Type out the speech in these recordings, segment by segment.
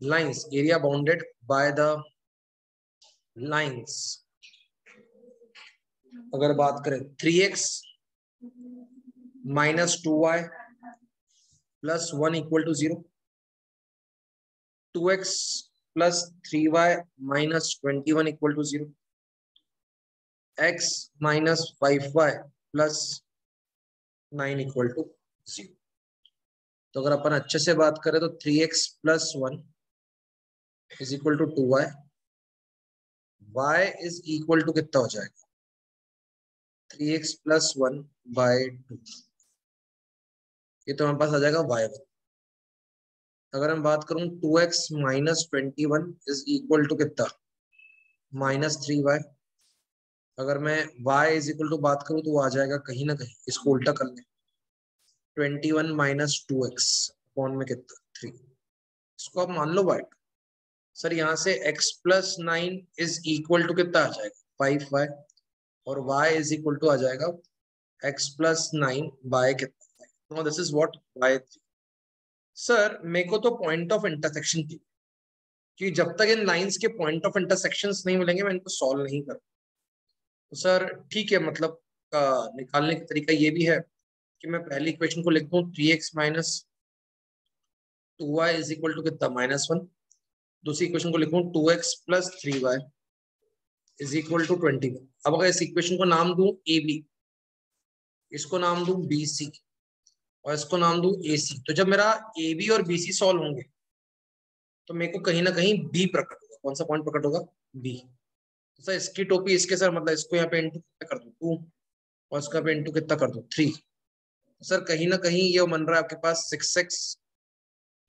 lines, area bounded by the lines. अगर बात करें three x minus two y plus one equal to zero two x plus three y minus twenty one equal to zero x minus five y plus nine equal to zero तो अगर अपन अच्छे से बात करें तो three x plus one is equal to two y y is equal to कितना हो जाएगा? Three x plus one by two ये तो हमारे पास आ जाएगा वाई वन अगर हम बात करूँ two x minus twenty one is equal to कितना? माइनस थ्री वाई अगर मैं y इज़ इक्वल टू बात करूँ तो आ जाएगा कहीं ना कहीं, इसको उल्टा कर ले। Twenty one minus two x upon में कितना? थ्री इसको आप मान लो वाई सर यहाँ से x plus nine is equal to कितना आ जाएगा? फाइव वाई और y इज़ इक्वल टू आ जाएगा x प्लस नाइन बाय कितना? This is what by three sir मेरे को तो पॉइंट ऑफ़ इंटरसेक्शन की कि जब तक इन लाइंस के पॉइंट ऑफ़ इंटरसेक्शन नहीं मिलेंगे मैं इनको सॉल्व नहीं कर तो सर ठीक है मतलब आ, निकालने का तरीका ये भी है कि मैं पहली इक्वेशन को लिख दूँ three x minus two y is equal to कितना? माइनस वन दूसरी इक्वेशन को लिखूं two x plus three y is equal to twenty अब अगर इस इक्वेशन को नाम दूँ ए बी इसको नाम दूँ बी सी और इसको नाम दूँ ए सी तो जब मेरा ए बी और बी सी सॉल्व होंगे तो मेरे को कहीं ना कहीं बी प्रकट होगा। कौन सा पॉइंट प्रकट होगा? बी तो सर इसकी टोपी इसके सर मतलब इसको यहाँ पे इंटू कितना कर दो? टू और इसका पे इंटू कितना कर दो? थ्री सर कहीं ना कहीं ये बन रहा है आपके पास six x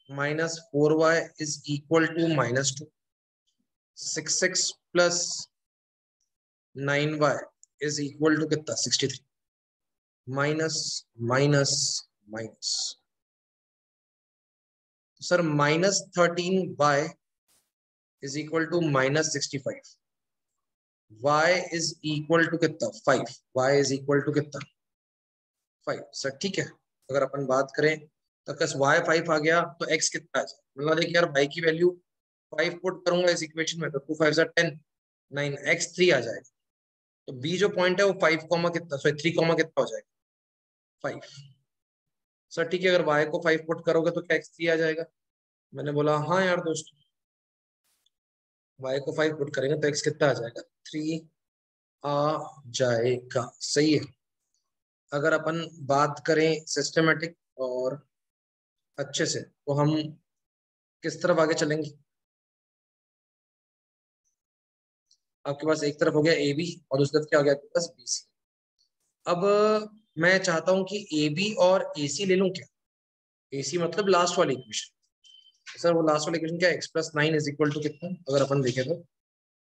is equal to minus two six x plus nine y is equal to कितना sixty three minus minus minus sir minus thirteen y is equal to minus sixty five y is equal to कितना? Five y is equal to कितना? Five sir ठीक है? अगर अपन बात करें तो अगर y फाइव आ गया तो x कितना आ जाए मतलब देखिए यार, y की वैल्यू फाइव पुट करूँगा इस इक्वेशन में तो टू फाइव जार टेन नाइन एक्स थ्री आ जाएगा। तो b जो पॉइंट है, वो फाइव कॉमा कितना सॉरी थ्री कॉमा कितना हो जाएगा? फाइव सर ठीक है, अगर y को फाइव पुट करोगे तो क्या एक्स थ्री आ जाएगा? मैंने बोला हाँ यार दोस्तों। वाई को फाइव पुट करेंगे तो एक्स कितना आ जाएगा? थ्री आ जाएगा। सही है। अगर अपन बात करें सिस्टमेटिक और अच्छे से तो हम किस तरफ़ आगे चलेंगे? आपके पास एक तरफ़ हो गया ए बी और दूसरी तरफ़ क्या हो गया आपके पास बी सी अब मैं चाहता हूँ कि ए बी और ए सी ले लूँ क्या? ए सी मतलब लास्ट वाली इक्वेशन सर वो लास्ट वाली इक्वेशन क्या x plus nine is equal to कितना? अगर अपन देखें तो।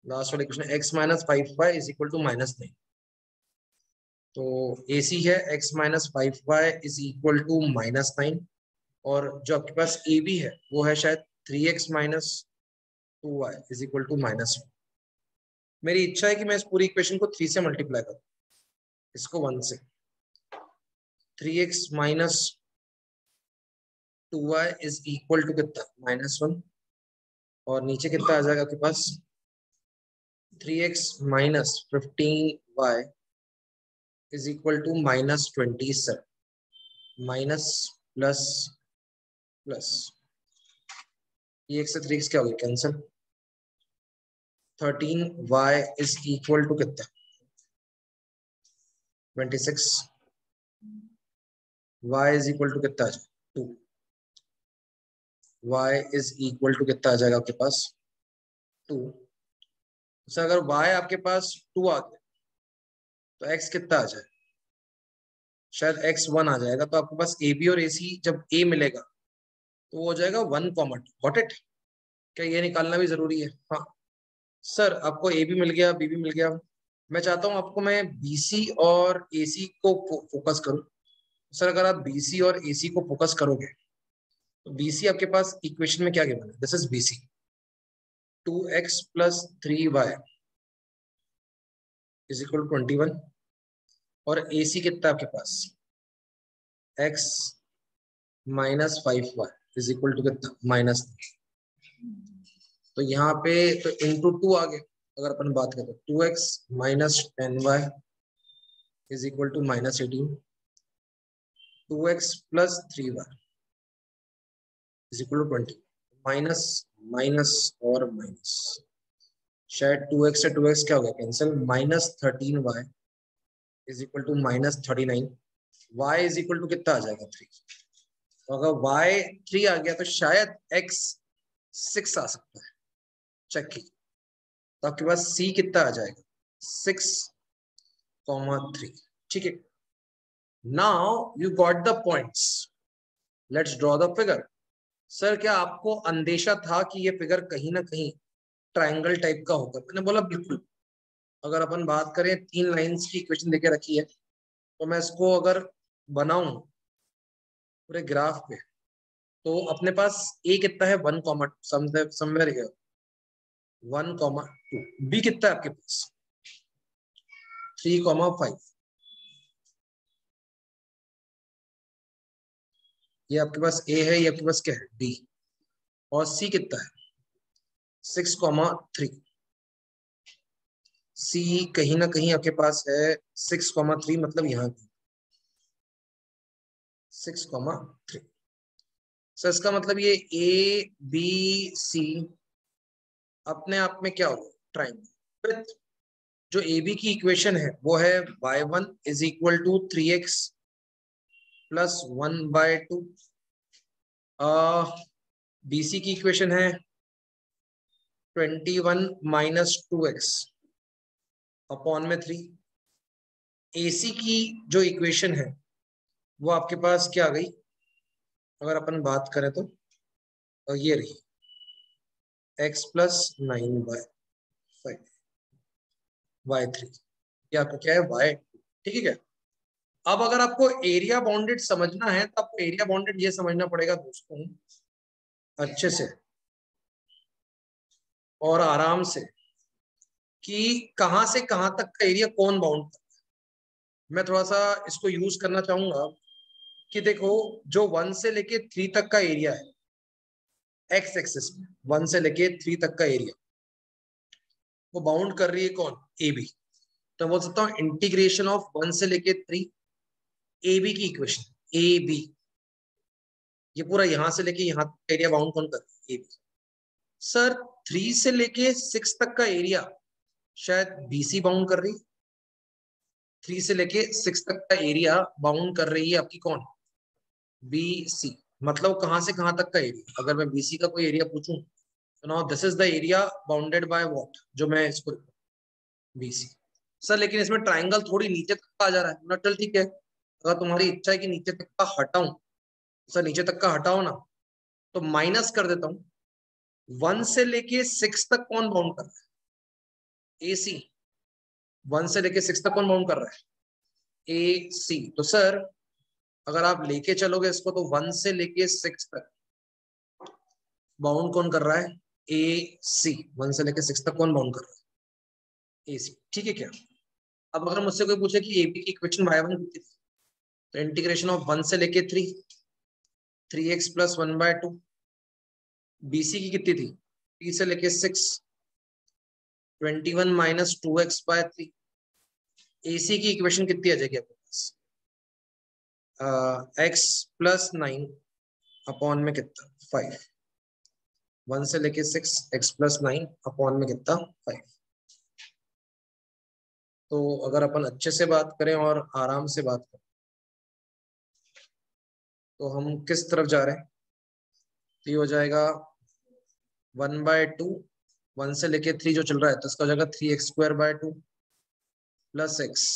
लास्ट वाली equation x minus five y is equal to minus nine तो ए सी है x minus five y is equal to minus nine और जो आपके पास ए बी है, वो है शायद three x minus two y is equal to minus one मेरी इच्छा है कि मैं इस पूरी इक्वेशन को थ्री से मल्टीप्लाई करूँ। इसको वन से। Three x minus two y is equal to कितना? माइनस वन और नीचे कितना आ जाएगा आपके पास? Three x minus fifteen y is equal to minus twenty seven minus plus plus ये एक से थ्री क्या हो गया? Cancel thirteen y is equal to कितना? Twenty six y is equal to कितना two y is equal to कितना आ जाएगा आपके पास? टू सर अगर y आपके पास टू आ गया तो x कितना आ जाए? शायद x वन आ जाएगा तो आपके पास ए बी और ए सी जब a मिलेगा तो वो हो जाएगा one comma two got it क्या ये निकालना भी ज़रूरी है? हाँ. सर आपको ए भी मिल गया बी भी मिल गया. मैं चाहता हूँ आपको मैं बी सी और ए सी को फोकस करूँ. सर अगर आप बी सी और ए सी को फोकस करोगे तो बीसी आपके पास इक्वेशन में क्या गिवन है? This is BC two X plus three Y is equal twenty one और ए सी कितना आपके पास? X minus five Y is equal to कितना माइनस तो यहाँ पे तो इंटू टू आ गया। अगर अपन बात करें two x minus ten y is equal to minus eighteen two x plus three y is equal to twenty minus minus और माइनस शायद टू एक्स से टू एक्स क्या हो गया? Cancel minus thirteen y is equal to minus thirty nine y is equal to कितना आ जाएगा? Three तो अगर वाई थ्री आ गया तो शायद एक्स सिक्स आ सकता है। चेक कीजिए। तो आपके पास सी कितना आ जाएगा? सिक्स कॉमा थ्री ठीक है। Now you got the points let's draw the figure sir क्या आपको अंदेशा था कि ये फिगर कहीं ना कहीं ट्राइंगल टाइप का होगा? मैंने बोला, बिल्कुल। अगर अपन बात करें, तीन लाइंस की इक्वेशन देके रखी है तो मैं इसको अगर बनाऊँ पूरे ग्राफ पे। तो अपने पास ए कितना है? One comma somewhere here one comma two B कितना है आपके पास? थ्री कॉमा फाइव ये आपके पास ए है, ये आपके पास क्या है? बी और सी कितना है? सिक्स कॉमा थ्री सी कहीं ना कहीं आपके पास है। सिक्स कॉमा थ्री मतलब यहाँ। भी सिक्स कॉमा थ्री। सो इसका मतलब ये ए बी सी अपने आप में क्या होगा? ट्राइंगल जो ए बी की इक्वेशन है, वो है y one is equal to three x plus one by two B C की इक्वेशन है twenty one minus two x upon में थ्री ए सी की जो इक्वेशन है वो आपके पास क्या आ गई? अगर अपन बात करें तो, ये रही। X plus nine by five y three ये आपको क्या है? वाई ठीक है अब अगर आपको एरिया बाउंडेड समझना है तो आपको एरिया बाउंडेड ये समझना पड़ेगा दोस्तों अच्छे से और आराम से कि कहाँ से कहाँ तक का एरिया कौन बाउंड मैं थोड़ा सा इसको यूज़ करना चाहूँगा। कि देखो, जो वन से लेके थ्री तक का एरिया है एक्स एक्सिस में, वन से लेके थ्री तक का एरिया वो बाउंड कर रही है कौन? ए बी तो बोल सकता हूँ इंटीग्रेशन ऑफ़ वन से लेके थ्री ए बी की इक्वेशन ए बी ये पूरा यहाँ से लेके यहाँ तक एरिया बाउंड कौन कर ए बी सर थ्री से लेके सिक्स तक का एरिया शायद बीसी बाउंड कर रही थ्री से लेके सिक्स तक का एरिया बाउंड कर रही है आपकी कौन? बी सी मतलब कहाँ से कहाँ तक का एरिया अगर मैं बीसी का कोई एरिया पूछूँ तो now this is the area bounded by what जो मैं इसको बीसी सर, लेकिन इसमें ट्राइंगल थोड़ी नीचे तक आ जा रहा है। चल, ठीक है। अगर तुम्हारी इच्छा है कि नीचे तक का हटाऊं, सर, नीचे तक का हटाओ ना तो माइनस कर देता हूँ। वन से लेके सिक्स तक कौन बाउंड कर रहा है? ए सी वन से लेके सिक्स तक कौन बाउंड कर रहा है? ए सी तो सर अगर आप लेके चलोगे इसको तो वन से लेके सिक्स तक। बाउंड कौन कर रहा है? ए सी वन से लेके सिक्स तक कौन बाउंड कर रहा है? ए सी ठीक है क्या? अब अगर मुझसे कोई पूछे कि ए बी की इक्वेशन वाई वन कितनी थी? तो इंटीग्रेशन ऑफ़ वन से लेके three three x plus one by two B C की कितनी थी? टी से लेके six twenty one minus two x by three A C की इक्वेशन कितनी आ जाएगी आपको एक्स प्लस नाइन अपॉन में कितना? फाइव वन से लेके six x plus nine upon में कितना? फाइव तो अगर अपन अच्छे से बात करें और आराम से बात करें तो हम किस तरफ़ जा रहे हैं? तो ये हो जाएगा वन बाय टू वन से लेके थ्री जो चल रहा है तो इसका हो जाएगा three x square by two plus x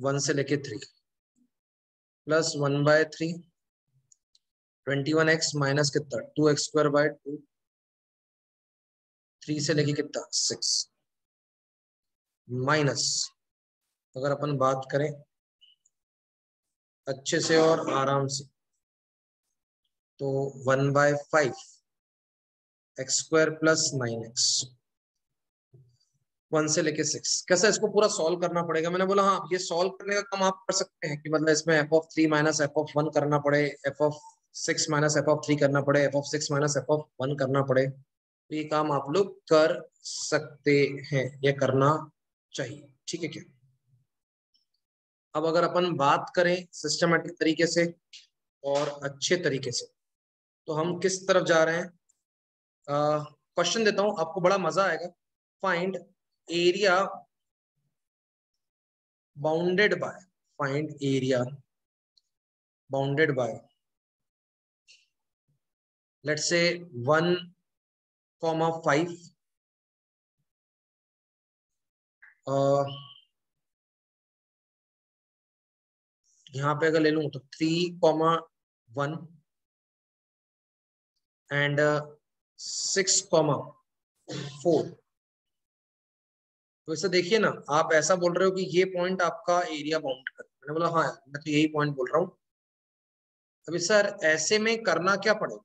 one से लेके three plus one by three twenty one x minus कितना? Two x square by two three से लेके कितना? सिक्स माइनस अगर अपन बात करें, अच्छे से और आराम से तो one by five x square plus nine x one से लेके सिक्स। कैसे इसको पूरा सॉल्व करना पड़ेगा? मैंने बोला हाँ ये सॉल्व करने का काम आप कर सकते हैं कि मतलब इसमें f of three minus f of one करना पड़े f of six minus f of three करना पड़े f of six minus f of one करना पड़े। तो ये काम आप लोग कर सकते हैं, ये करना चाहिए। ठीक है क्या? अब अगर अपन बात करें सिस्टमेटिक तरीके से और अच्छे तरीके से तो हम किस तरफ़ जा रहे हैं? क्वेश्चन देता हूँ, आपको बड़ा मज़ा आएगा। Find area bounded by find area bounded by let's say one comma five यहाँ पे अगर ले लू तो three comma one and six comma four वैसे देखिए ना, आप ऐसा बोल रहे हो कि ये पॉइंट आपका एरिया बाउंड कर, मैंने बोला हाँ मैं तो यही पॉइंट बोल रहा हूँ। अभी सर, ऐसे में करना क्या पड़ेगा?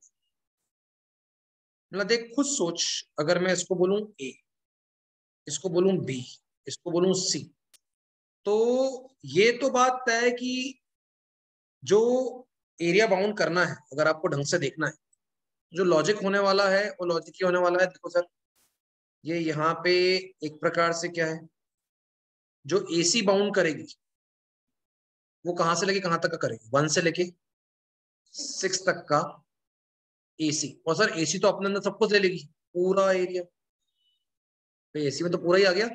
मतलब देख, खुद सोच, अगर मैं इसको बोलूँ ए इसको बोलूँ बी इसको बोलूँ सी तो ये तो बात तय है कि जो एरिया बाउंड करना है, अगर आपको ढंग से देखना है, जो लॉजिक होने वाला है, वो लॉजिक ही होने वाला है। देखो सर ये यहाँ पे एक प्रकार से क्या है? जो एसी बाउंड करेगी, वो कहाँ से लेके, कहाँ तक का करेगी? वन से लेके सिक्स तक का एसी और सर एसी तो अपने अंदर सब कुछ ले लेगी, पूरा एरिया तो एसी में तो पूरा ही आ गया.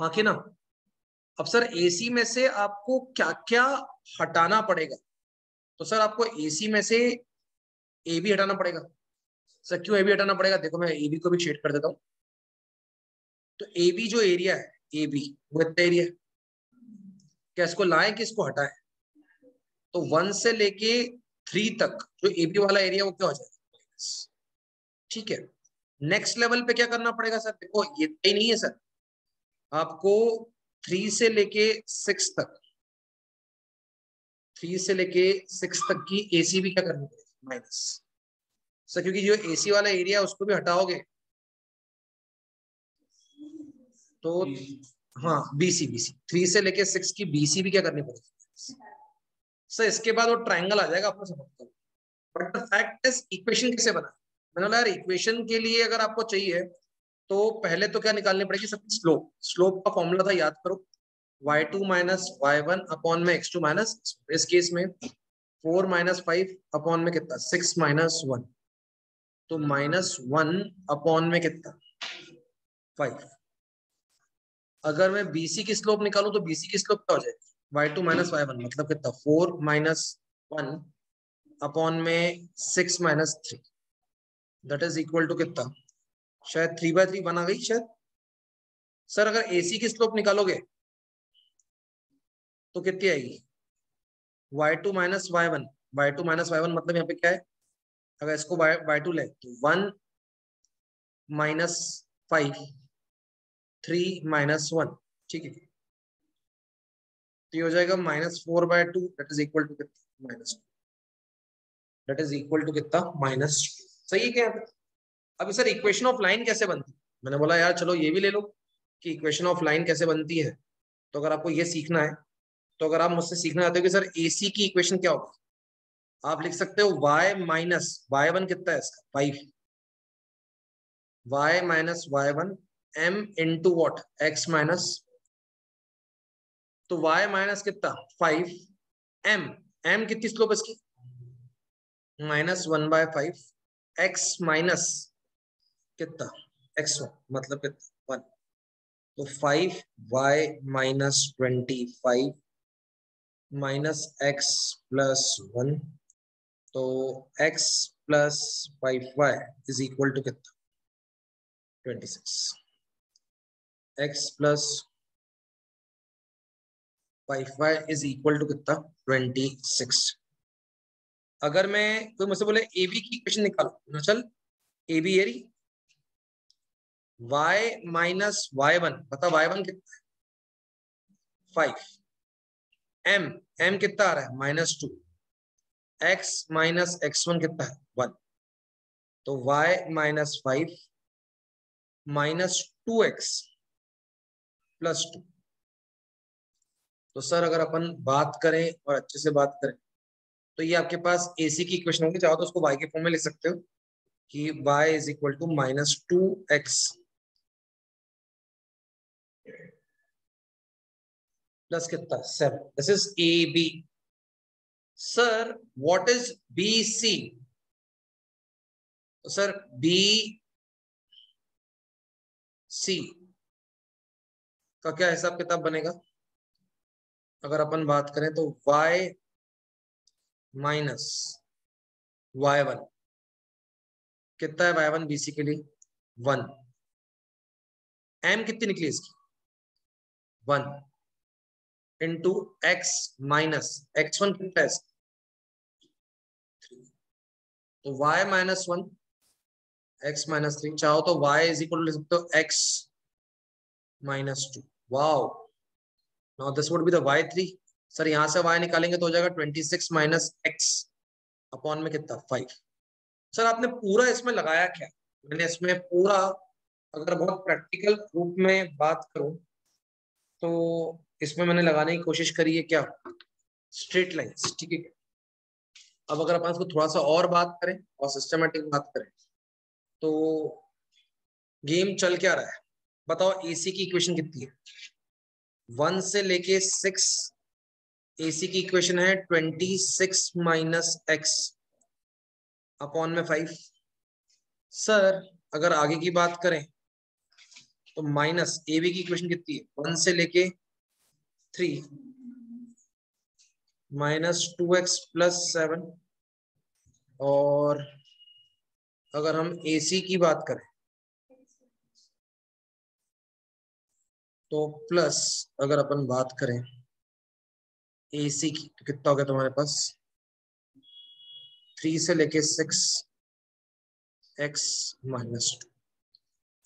हाँ ना? अब सर एसी में से आपको क्या क्या हटाना पड़ेगा? तो सर आपको एसी में से ए भी हटाना पड़ेगा. सर, क्यों ए बी हटाना पड़ेगा? देखो मैं ए बी को भी शेड कर देता हूँ। तो ए बी जो एरिया है ए बी वो इतना एरिया क्या इसको लाए कि इसको हटाए? तो वन से लेके थ्री तक जो ए बी वाला एरिया वो क्या हो जाएगा? ठीक है। नेक्स्ट लेवल पे क्या करना पड़ेगा सर? देखो, ये ही नहीं है सर। आपको थ्री से लेके सिक्स तक थ्री से लेके सिक्स तक की एसी भी क्या करनी पड़ेगी? माइनस सर क्योंकि जो एसी वाला एरिया है, उसको भी हटाओगे। तो हाँ बीसी बीसी थ्री से लेके सिक्स की बीसी भी क्या करनी पड़ेगी? सर इसके बाद वो ट्राइंगल आ जाएगा आपको समझ but the fact is equation कैसे बना? मैंने बोला, यार इक्वेशन के लिए अगर आपको चाहिए तो पहले तो क्या निकालनी पड़ेगी? सब स्लोप स्लोप का फॉर्मूला था, याद करो। Y two minus y one upon में एक्स टू माइनस इस केस में फोर माइनस फाइव अपॉन में कितना? सिक्स माइनस वन तो माइनस वन अपॉन में कितना? फाइव। अगर मैं बीसी की स्लोप निकालू तो बीसी की स्लोप क्या हो जाएगी? Y two minus y one मतलब कितना? फोर माइनस वन अपॉन में six minus three. That is equal to कितना? शायद थ्री बाय थ्री वन आ गई शायद। सर अगर एसी की स्लोप निकालोगे तो कितनी आएगी? Y two minus y one y two minus y one मतलब यहाँ पे क्या है? अगर इसको वाई टू ले तो one minus five three minus one ठीक है? तो ये हो जाएगा minus four by two that is equal to कितना? Minus that is equal to कितना? माइनस सही है क्या? अभी सर इक्वेशन ऑफ़ लाइन कैसे बनती है? मैंने बोला, यार, चलो ये भी ले लो कि इक्वेशन ऑफ़ लाइन कैसे बनती है? तो अगर आपको ये सीखना है तो अगर आप मुझसे सीखना चाहते हो कि, सर एसी की इक्वेशन क्या होगी आप लिख सकते हो y माइनस वाई वन कितना है इसका? Five y minus y one m into what x minus तो y माइनस कितना? Five m. M कितनी स्लोप इसकी? Minus one by five x minus कितना? एक्स वन मतलब कितना? वन तो five y minus twenty five minus x plus one तो x plus five y is equal to कितना? Twenty six x plus five y is equal to कितना? Twenty six अगर मैं, कोई मुझसे बोले ए बी की इक्वेशन निकालो। चल। ए बी एरी y माइनस वाई वन पता वाई वन कितना फाइव m m कितना आ रहा है? Minus two x minus x one कितना है? वन तो y minus five minus two x plus two तो सर अगर अपन बात करें और अच्छे से बात करें तो ये आपके पास एसी की इक्वेशन होगी। चाहो तो उसको वाई के फॉर्म में लिख सकते हो कि y is equal to minus two x plus कितना? Seven this is A B is B C sir B C का क्या हिसाब किताब बनेगा? अगर अपन बात करें तो y माइनस वाई वन कितना है वाई वन बीसी के लिए? वन m कितनी निकली इसकी? One into x minus x one कितना तो y minus one x minus three चाहो तो y इज़ इक्वल लिख सकते हो x minus two wow now this would be the y3 sir यहाँ से y निकालेंगे तो हो जाएगा 26 माइनस x अपॉन में कितना? 5 सर आपने पूरा इसमें लगाया क्या? मैंने इसमें पूरा, अगर बहुत प्रैक्टिकल रूप में बात करूँ तो इसमें मैंने लगाने की कोशिश करी है क्या? स्ट्रेट लाइंस ठीक है? अब अगर अपन इसको थोड़ा सा और बात करें, और सिस्टमेटिक बात करें तो गेम चल क्या रहा है? बताओ एसी की इक्वेशन कितनी है? वन से लेके सिक्स एसी की इक्वेशन है twenty six minus x upon में फाइव सर अगर आगे की बात करें तो माइनस ए बी की इक्वेशन कितनी है? वन से लेके three minus two x plus seven और अगर हम एसी की बात करें तो प्लस अगर अपन बात करें एसी की तो कितना हो गया तुम्हारे पास? थ्री से लेके सिक्स एक्स माइनस टू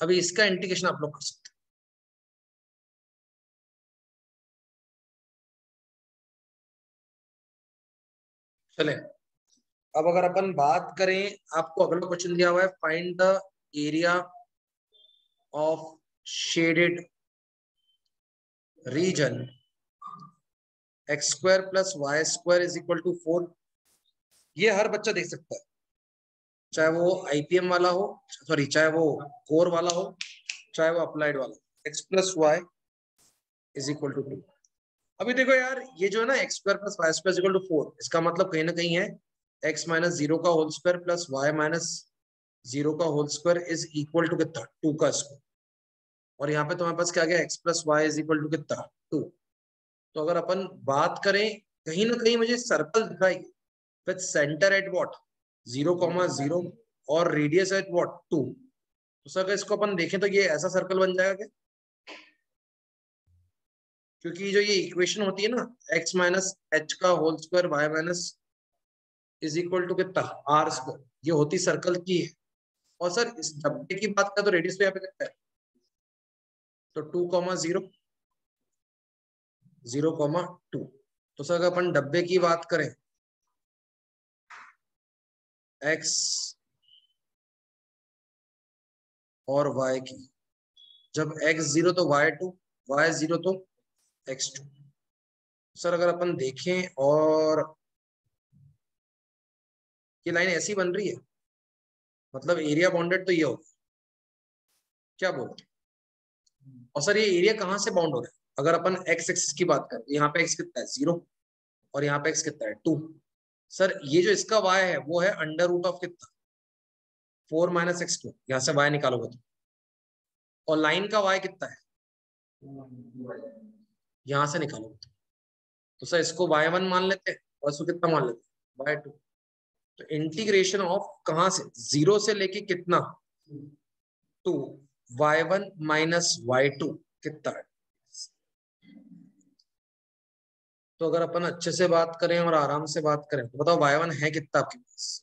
अभी इसका इंटीग्रेशन आप लोग कर सकते चले। अब अगर अपन बात करें, आपको अगला क्वेश्चन दिया हुआ है find the area of shaded region x square plus y square is equal to four ये हर बच्चा देख सकता है। चाहे वो आईपीएम वाला हो सॉरी चाहे वो कोर वाला हो, चाहे वो अप्लाइड वाला x plus y is equal to two अभी देखो यार, ये जो है ना x plus y square equal to four इसका मतलब कहीं ना कहीं है एक्स माइनस ज़ीरो का whole square plus y minus zero का whole square is equal to कितना? टू का स्क्वायर और यहाँ पे तुम्हारे पास क्या गया? X plus y is equal to कितना? टू तो अगर अपन बात करें, कहीं ना कहीं मुझे सर्कल दिखाई with centre at what zero comma zero और रेडियस एट वॉट टू तो सर इसको अपन देखें तो ये ऐसा सर्कल बन जाएगा क्या? क्योंकि जो ये इक्वेशन होती है ना, x माइनस एच का whole square y minus is equal to कितना? आर स्क्वायर ये होती सर्कल की है। और सर, इस डब्बे की बात करें तो रेडियस पे कितना है? तो two comma zero zero comma two तो सर, अगर अपन डब्बे की बात करें एक्स और वाई की, जब एक्स ज़ीरो तो वाई टू वाई ज़ीरो तो एक्स टू सर अगर अपन देखें और ये लाइन ऐसी बन रही है मतलब एरिया बाउंडेड तो ये होगा क्या बोलते और सर ये एरिया कहाँ से बाउंड हो रहा है? अगर अपन एक्स एक्सिस की बात करें, यहाँ पे एक्स कितना है? ज़ीरो और यहाँ पे एक्स कितना है? टू सर ये जो इसका वाई है, वो है अंडर रूट ऑफ़ कितना? फोर माइनस एक्स टू यहाँ से वाई निकालोगे तो। और लाइन का वाई कितना है? यहाँ से निकालोगे तो, सर इसको वाई वन मान लेते हैं और इसको कितना मान लेते हैं? वाई टू तो इंटीग्रेशन ऑफ़ कहाँ से? ज़ीरो से लेके कितना? Two y one minus y two कितना है? तो अगर अपन अच्छे से बात करें और आराम से बात करें तो बताओ वाई वन है कितना आपके पास?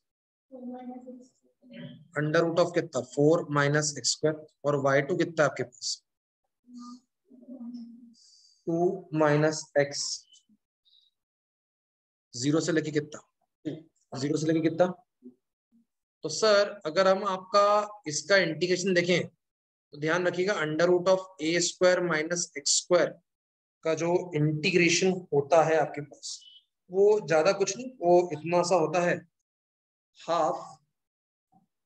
अंडर रूट ऑफ़ कितना? फोर माइनस एक्स और वाई टू कितना आपके पास? टू माइनस एक्स ज़ीरो से लेके कितना? ज़ीरो से लेके कितना? तो सर, अगर हम आपका इसका इंटीग्रेशन देखें तो ध्यान रखिएगा, under root of a square minus x square का जो इंटीग्रेशन होता है आपके पास, वो ज़्यादा कुछ नहीं, वो इतना सा होता है। Half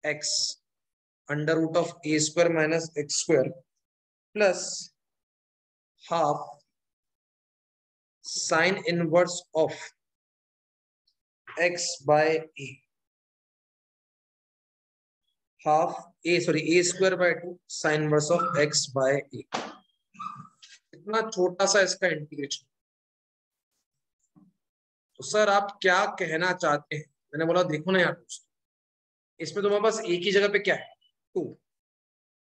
x under root of a square minus x square plus half sine inverse of x by a half a sorry a square by two sine inverse of x by a इतना छोटा सा इसका integration तो sir आप क्या कहना चाहते हैं? मैंने बोला, देखो ना यार दोस्तों, इसमें तुम्हारे पास एक ही जगह पे क्या है? Two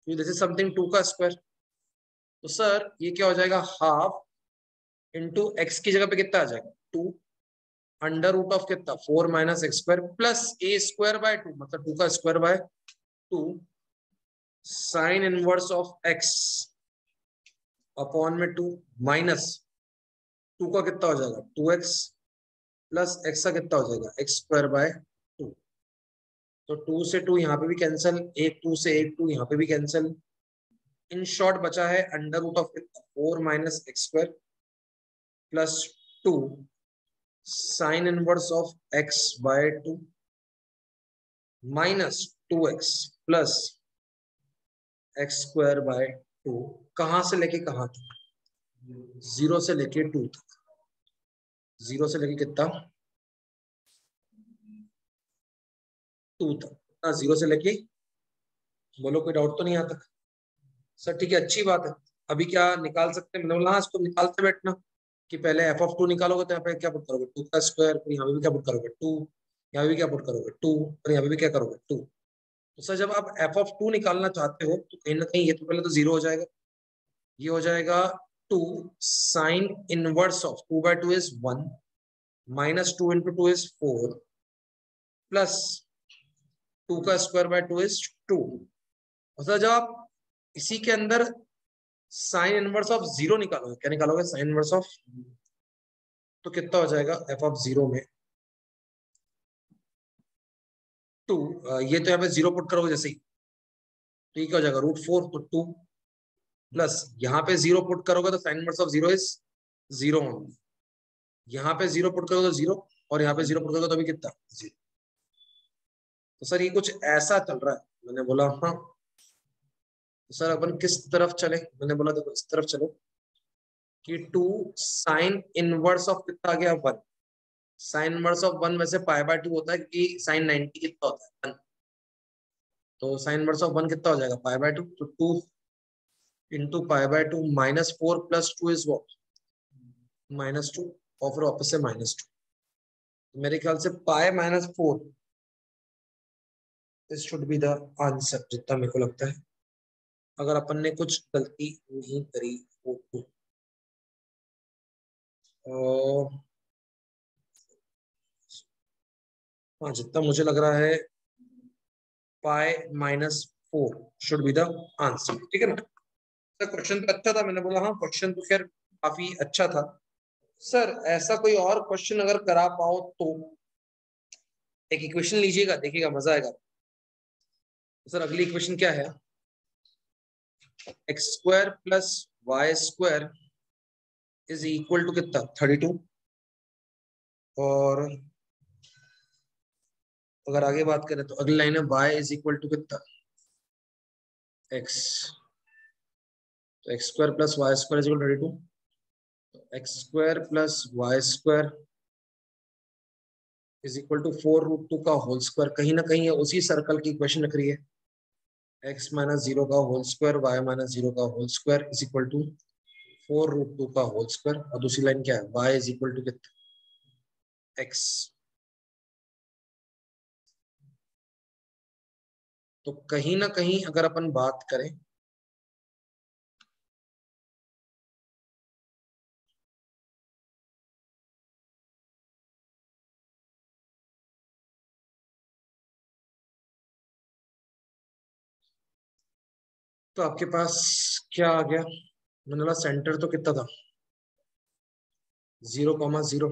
this is something two का स्क्वायर तो सर ये क्या हो जाएगा? हाफ़ इंटू एक्स की जगह पे कितना आ जाएगा? टू अंडर रूट ऑफ़ कितना? Four minus x square plus a square by two मतलब टू का square by two sine inverse of x upon में टू माइनस टू का कितना हो जाएगा? टू एक्स प्लस एक्स का कितना हो जाएगा? एक्स स्क्वायर बाय टू तो टू से टू यहाँ पे भी कैंसिल एक टू से एक टू यहाँ पे भी कैंसिल इन शॉर्ट बचा है under root of four minus x square two sine inverse of x by two minus two x plus x square by two कहाँ से लेके कहाँ तक? ज़ीरो से लेके टू तक। ज़ीरो से लेके कितना? टू तक। ज़ीरो से लेके बोलो, कोई डाउट तो नहीं आता सर, ठीक है, अच्छी बात है। अभी क्या निकाल सकते हैं? मतलब हाँ इसको निकालते बैठना। कि पहले एफ़ ऑफ़ टू निकालोगे तो यहाँ पे क्या पुट करोगे? टू का स्क्वायर फिर यहाँ पे भी क्या पुट करोगे? टू यहाँ भी क्या पुट करोगे? टू और यहाँ पे भी क्या करोगे? टू तो सर जब आप एफ़ ऑफ़ टू निकालना चाहते हो तो कहीं ना कहीं ये तो पहले तो ज़ीरो हो जाएगा। ये हो जाएगा two sine inverse of two by two is one minus two into two is four plus two का square by two is two sir जब आप इसी के अंदर साइन इनवर्स ऑफ़ ज़ीरो निकालोगे। क्या निकालोगे? साइन इनवर्स ऑफ़ तो कितना हो जाएगा? एफ़ ऑफ़ ज़ीरो में। टू ये तो यहाँ पे ज़ीरो पुट करोगे जैसे ही। तो ये क्या हो जाएगा रूट फोर तो टू प्लस यहाँ पे ज़ीरो पुट करोगे तो sine inverse of zero is zero यहाँ पे ज़ीरो पुट करोगे तो ज़ीरो और यहाँ पे ज़ीरो पुट करोगे तो अभी कितना? ज़ीरो तो सर, ये कुछ ऐसा चल रहा है। मैंने बोला हाँ सर अपन किस तरफ़ चले? मैंने बोला देखो, इस तरफ़ चलो कि टू साइन इनवर्स ऑफ़ कितना आ गया? One sine inverse of one में से पाई बाय टू होता है कि साइन नाइनटी कितना होता है? वन तो साइन इनवर्स ऑफ़ वन कितना हो जाएगा? पाई बाय टू तो two into pi by two minus four plus two is what minus two और फिर वापस से माइनस टू मेरे ख्याल से pi minus four this should be the answer जितना मेरे को लगता है। अगर अपन ने कुछ गलती नहीं करी हो तो हाँ जितना मुझे लग रहा है, pi minus four should be the answer ठीक है ना? सर क्वेश्चन तो अच्छा था, मैंने बोला हाँ क्वेश्चन तो खैर काफ़ी अच्छा था। सर ऐसा कोई और क्वेश्चन अगर करा पाओ तो? एक इक्वेशन लीजिएगा, देखिएगा, मज़ा आएगा। सर अगली इक्वेशन क्या है? X square plus y square is equal to कितना? थर्टी टू और अगर आगे बात करें तो अगली लाइन है वाई इज़ इक्वल टू कितना? एक्स तो x square plus y square is equal thirty two x square plus y square is equal to four root two का होल स्क्वायर कहीं ना कहीं है, उसी सर्कल की इक्वेशन रख रही है। एक्स माइनस ज़ीरो का whole square y minus zero का whole square is equal to four root two का होल स्क्वायर और दूसरी लाइन क्या है? वाई इज़ इक्वल टू कितना? एक्स तो कहीं ना कहीं अगर अपन बात करें तो आपके पास क्या आ गया? मैंने बोला सेंटर तो कितना था? ज़ीरो कॉमा ज़ीरो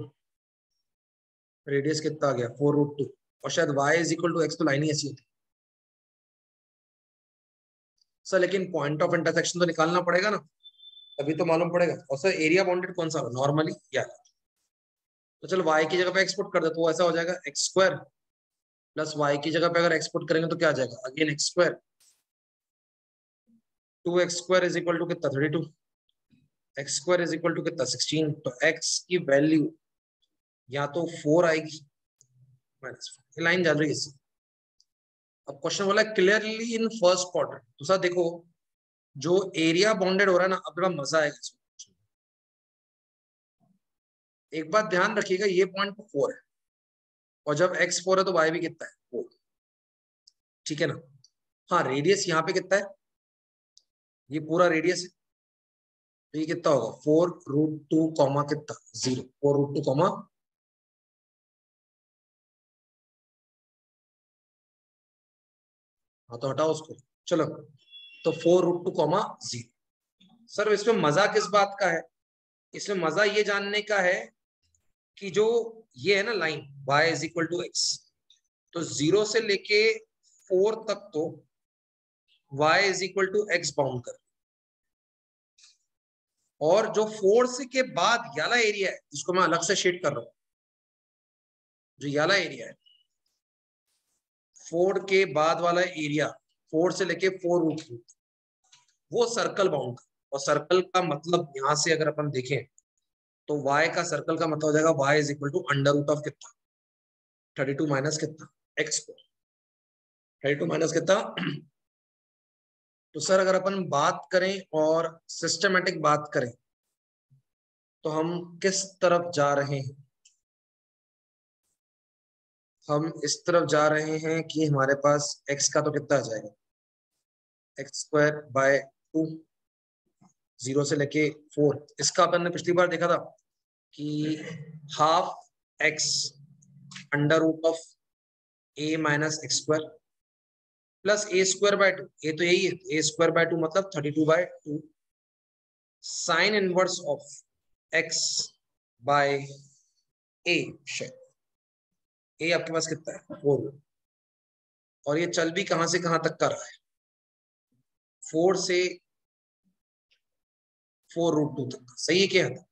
रेडियस कितना आ गया? फोर रूट टू और शायद y is equal to x तो लाइन ही ऐसी होती। सर लेकिन पॉइंट ऑफ़ इंटरसेक्शन तो निकालना पड़ेगा ना? तभी तो मालूम पड़ेगा। और सर एरिया बाउंडेड कौन सा नॉर्मली या तो चलो वाई की जगह पे एक्सपोर्ट कर दे तो ऐसा हो जाएगा एक्स स्क्वायर प्लस वाई की जगह पे अगर एक्सपोर्ट करेंगे तो क्या आ जाएगा? Again x square two x square is equal to कितना? Thirty two. X square is equal to कितना? सिक्सटीन। तो एक्स की वैल्यू या तो फोर आएगी। माइनस लाइन जा रही है अब क्वेश्चन बोला क्लियरली इन फ़र्स्ट क्वार्टर तो सर देखो, जो एरिया बाउंडेड हो रहा है ना, अब बड़ा मज़ा आएगा एक बात ध्यान रखिएगा, ये पॉइंट फोर है। और जब एक्स फोर है तो वाई भी कितना है? फोर ठीक है ना? हाँ रेडियस यहाँ पे कितना है? ये पूरा रेडियस है तो ये कितना होगा? फोर रूट टू कॉमा कितना? Zero four root two comma हाँ तो हटाओ उसको। चलो तो four root two comma zero sir, इसमें मज़ा किस बात का है? इसमें मज़ा ये जानने का है कि जो ये है ना line y is equal to x तो ज़ीरो से लेके फोर तक तो y is equal to x bound कर। और जो फोर से के बाद याला एरिया है, जिसको मैं अलग से शेड कर रहा हूँ, जो याला एरिया है, फोर के बाद वाला एरिया, फोर से लेके फोर रूट वो सर्कल बाउंड और सर्कल का मतलब यहाँ से अगर अपन देखें तो y का सर्कल का मतलब हो जाएगा y is equal to under root of कितना? थर्टी टू माइनस कितना? X square thirty two minus कितना? तो सर अगर अपन बात करें और सिस्टमेटिक बात करें तो हम किस तरफ़ जा रहे हैं? हम इस तरफ़ जा रहे हैं कि हमारे पास x का तो कितना आ जाएगा? X square by two zero से लेके फोर इसका अपन ने पिछली बार देखा था कि half x under root of a minus x square plus a square by two, a तो यही है, ए स्क्वायर बाय टू मतलब thirty two by two. Sine inverse of x by a a आपके पास कितना है? फोर। और ये चल भी कहाँ से कहाँ तक कर रहा है? फोर से फोर रूट टू तक। सही है क्या? था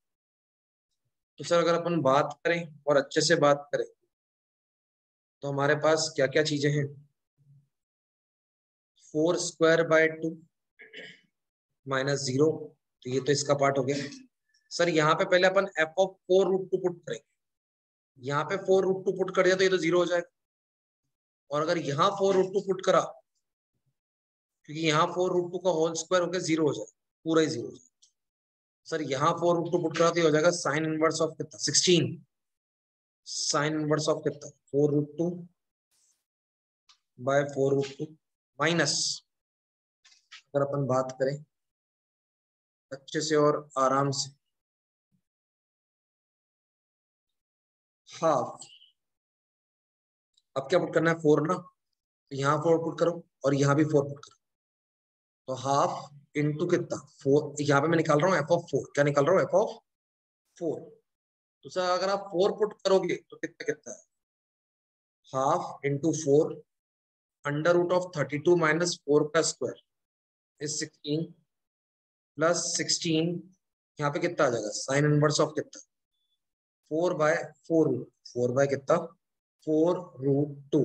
तो सर अगर अपन बात करें और अच्छे से बात करें तो हमारे पास क्या क्या चीज़ें हैं? Four square by two minus zero तो ये तो इसका पार्ट हो गया। सर, यहाँ पे पहले अपन f of four root two put करेंगे। यहाँ पे फोर रूट टू पुट कर दिया तो ये तो ज़ीरो हो जाएगा। और अगर यहाँ फोर रूट टू पुट करा, क्योंकि यहाँ फोर रूट टू का होल स्क्वायर हो गया ज़ीरो हो जाएगा, पूरा ही ज़ीरो हो जाएगा। सर, यहाँ फोर रूट टू पुट करा तो ये हो जाएगा साइन इनवर्स ऑफ़ कितना? सिक्सटीन साइन इनवर्स ऑफ़ कितना? Four root two by four root two minus अगर अपन बात करें, अच्छे से और आराम से। हाफ़ अब क्या पुट करना है? फोर ना? तो यहाँ फोर पुट करो और यहाँ भी फोर पुट करो। तो हाफ़ इंटू कितना? फोर यहाँ पे मैं निकाल रहा हूँ एफ़ ऑफ़ फोर क्या निकाल रहा हूँ? एफ़ ऑफ़ फोर तो सर अगर आप फोर पुट करोगे तो कितना कितना है? Half into four under root of thirty two minus four का square is sixteen plus sixteen यहाँ पे कितना आ जाएगा? साइन इनवर्स ऑफ़ कितना? Four by four root four by कितना? Four root two